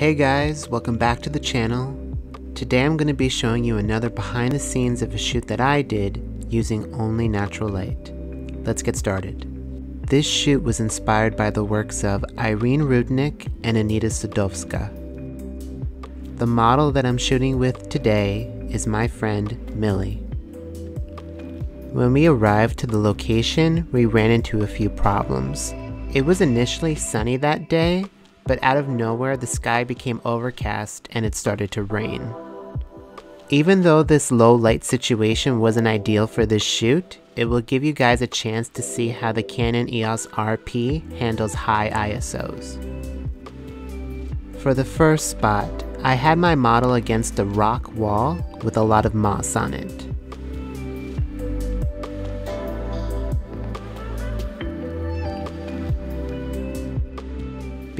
Hey guys, welcome back to the channel. Today I'm going to be showing you another behind the scenes of a shoot that I did using only natural light. Let's get started. This shoot was inspired by the works of Irene Rudnyk and Anita Sadowska. The model that I'm shooting with today is my friend Millie. When we arrived to the location, we ran into a few problems. It was initially sunny that day, but out of nowhere the sky became overcast and it started to rain. Even though this low light situation wasn't ideal for this shoot, it will give you guys a chance to see how the Canon EOS RP handles high ISOs. For the first spot, I had my model against a rock wall with a lot of moss on it.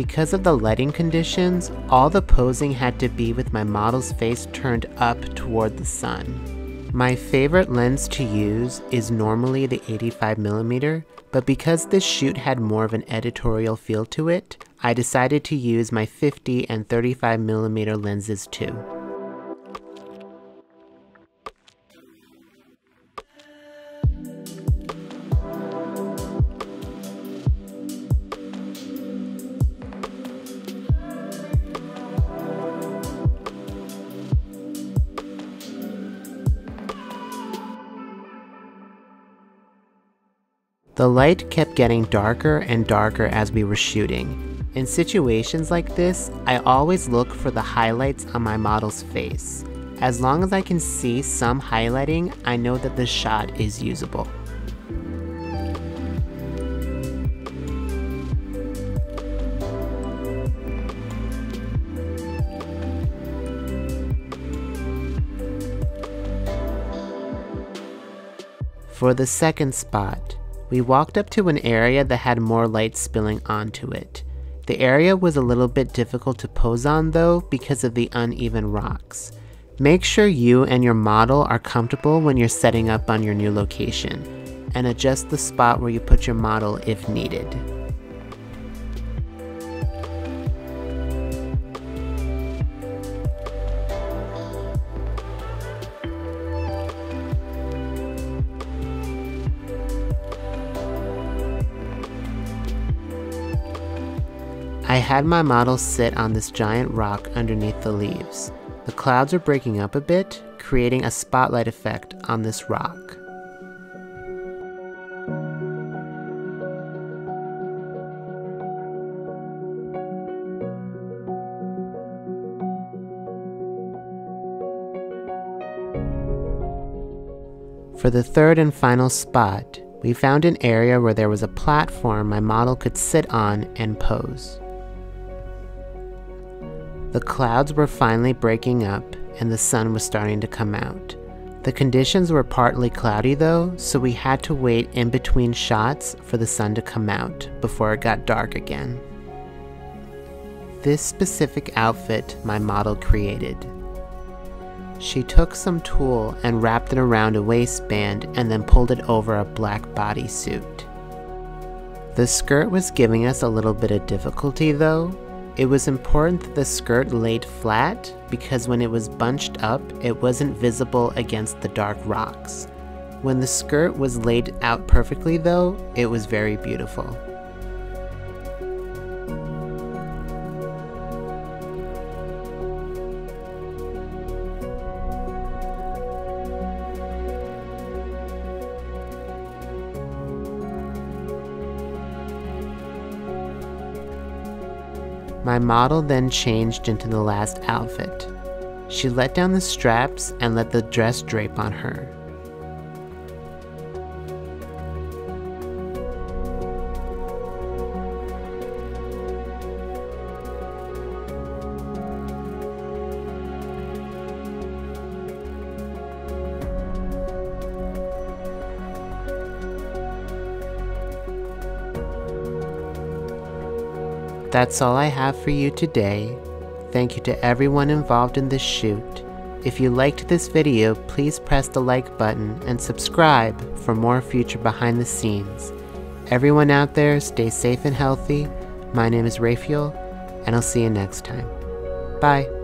Because of the lighting conditions, all the posing had to be with my model's face turned up toward the sun. My favorite lens to use is normally the 85mm, but because this shoot had more of an editorial feel to it, I decided to use my 50 and 35mm lenses too. The light kept getting darker and darker as we were shooting. In situations like this, I always look for the highlights on my model's face. As long as I can see some highlighting, I know that the shot is usable. For the second spot, we walked up to an area that had more light spilling onto it. The area was a little bit difficult to pose on though because of the uneven rocks. Make sure you and your model are comfortable when you're setting up on your new location, and adjust the spot where you put your model if needed. I had my model sit on this giant rock underneath the leaves. The clouds are breaking up a bit, creating a spotlight effect on this rock. For the third and final spot, we found an area where there was a platform my model could sit on and pose. The clouds were finally breaking up and the sun was starting to come out. The conditions were partly cloudy though, so we had to wait in between shots for the sun to come out before it got dark again. This specific outfit my model created. She took some tulle and wrapped it around a waistband and then pulled it over a black bodysuit. The skirt was giving us a little bit of difficulty though, it was important that the skirt laid flat because when it was bunched up, it wasn't visible against the dark rocks. When the skirt was laid out perfectly though, it was very beautiful. My model then changed into the last outfit. She let down the straps and let the dress drape on her. That's all I have for you today. Thank you to everyone involved in this shoot. If you liked this video, please press the like button and subscribe for more future behind the scenes. Everyone out there, stay safe and healthy. My name is Rafael, and I'll see you next time. Bye.